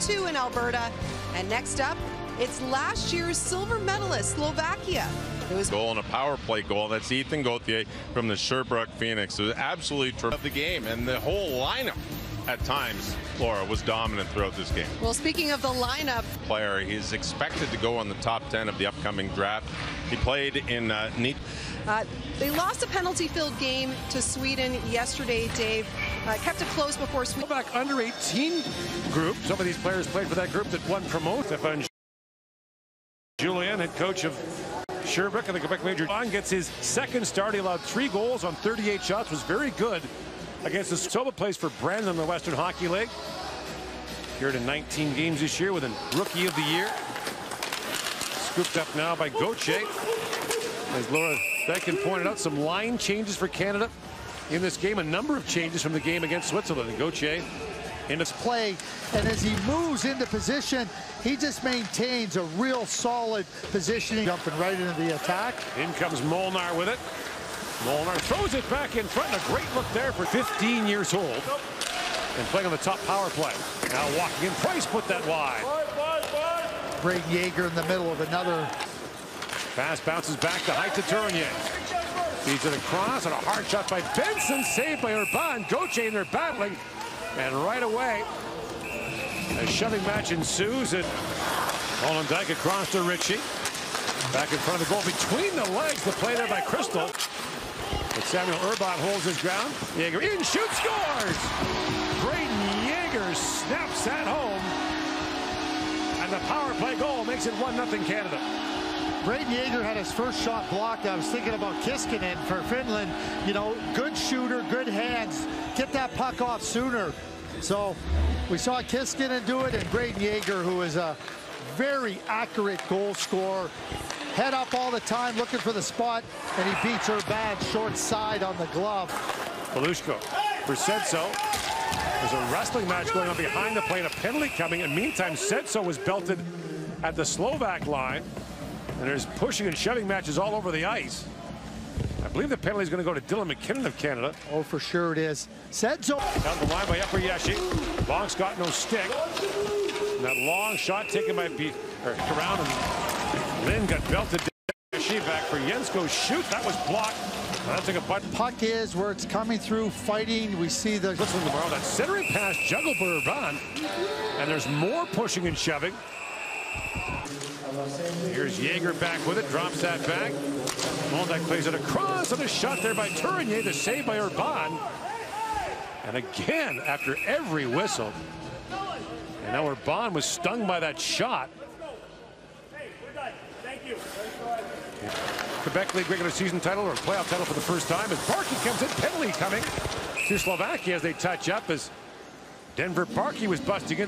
2 in Alberta. And next up, it's last year's silver medalist, Slovakia. It was goal and a power play goal. That's Ethan Gauthier from the Sherbrooke Phoenix. It was absolutely terrific of the game, and the whole lineup at times, Laura, was dominant throughout this game. Well, speaking of the lineup, player, he's expected to go on the top 10 of the upcoming draft. He played in uh, neat. Uh, they lost a penalty-filled game to Sweden yesterday, Dave. Uh, kept it close before Sweden. Back under 18 group. Some of these players played for that group that won promote. Stéphane Julien, head coach of Sherbrooke and the Quebec Major. John gets his second start. He allowed three goals on 38 shots. Was very good against the Soba plays for Brandon in the Western Hockey League. Here in 19 games this year with a Rookie of the Year. Scooped up now by Gauthier. As Laura Dykin pointed out, some line changes for Canada in this game. A number of changes from the game against Switzerland. And Gauthier in his play. And as he moves into position, he just maintains a real solid positioning. Jumping right into the attack. In comes Molnar with it. Molnar throws it back in front. A great look there for 15 years old. And playing on the top power play. Now walking in. Price put that wide. Brayden Yager in the middle of another. Pass bounces back to height to Tourigny. Feeds it across and a hard shot by Benson. Saved by Urban. Gauthier and they're battling. And right away, a shoving match ensues. And Dyke across to Ritchie. Back in front of the goal between the legs. The play there by Crystal. But Samuel Urban holds his ground. Yager in, shoots, scores! Brayden Yager snaps that home. And the power play goal makes it 1-0 Canada. Brayden Yager had his first shot blocked. I was thinking about Kiskinen for Finland. You know, good shooter, good hands. Get that puck off sooner. So we saw Kiskinen do it and Brayden Yager, who is a very accurate goal scorer. Head up all the time, looking for the spot, and he beats her bad short side on the glove. Belushko for Sedso. There's a wrestling match going on behind the plane, a penalty coming, and meantime, Sedso was belted at the Slovak line. And there's pushing and shoving matches all over the ice. I believe the penalty is going to go to Dylan MacKinnon of Canada. Oh, for sure it is. Sedso. Down the line by Upper Yeshi. Bonk's got no stick. And that long shot taken by Be or around and Lynn got belted. Yeshi back for Yensko shoot. That was blocked. That's like a butt. Puck is where it's coming through, fighting. We see the. Listen tomorrow. That centering pass juggled by Urban. And there's more pushing and shoving. Here's Yager back with it, drops that back. Moldak plays it across, and a shot there by Tourigny, the save by Urban. And again, after every whistle. And now Urban was stung by that shot. Hey, we're done. Thank you. Quebec League regular season title or playoff title for the first time as Barkey comes in, penalty coming to Slovakia as they touch up as Denver Barkey was busting in.